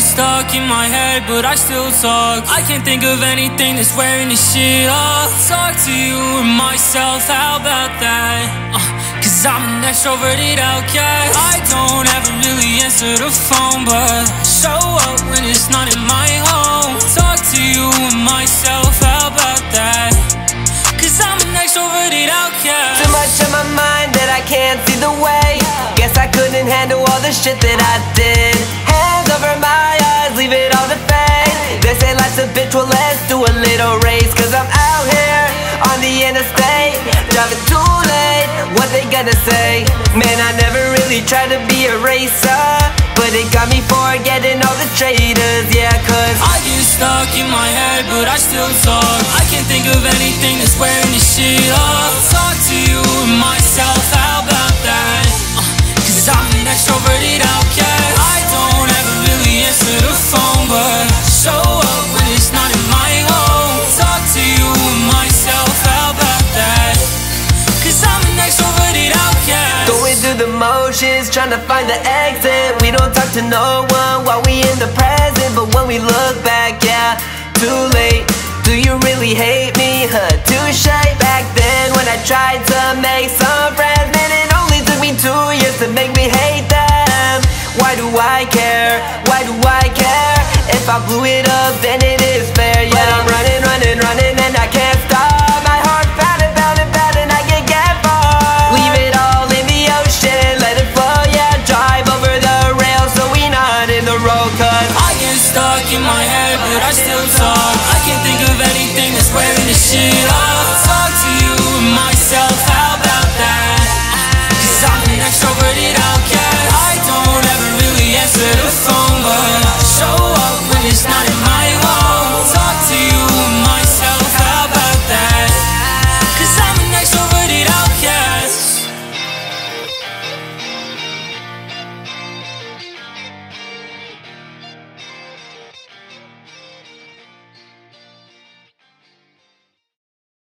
stuck in my head, but I still talk. I can't think of anything that's wearing this shit off. Talk to you and myself, how about that? Uh, Cause I'm an extroverted outcast. I don't ever really answer the phone, but I show up when it's not in my home. Talk to you and myself, how about that? Cause I'm an extroverted outcast. Too much on my mind that I can't see the way. Guess I couldn't handle all the shit that I did. Life's a bitch, well let's do a little race. Cause I'm out here on the interstate, driving too late. What they gonna say? Man, I never really tried to be a racer. But it got me forgetting all the traitors, yeah, cause I get stuck in my head, but I still talk. I can't think of anything that's wearing this shit off. Talk to you and myself, motions, trying to find the exit. We don't talk to no one while we in the present. But when we look back, yeah, too late. Do you really hate me? Huh, touche. Back then when I tried to make some friends, man, it only took me two years to make me hate them. Why do I care? Why do I care? If I blew it up, then it is fair.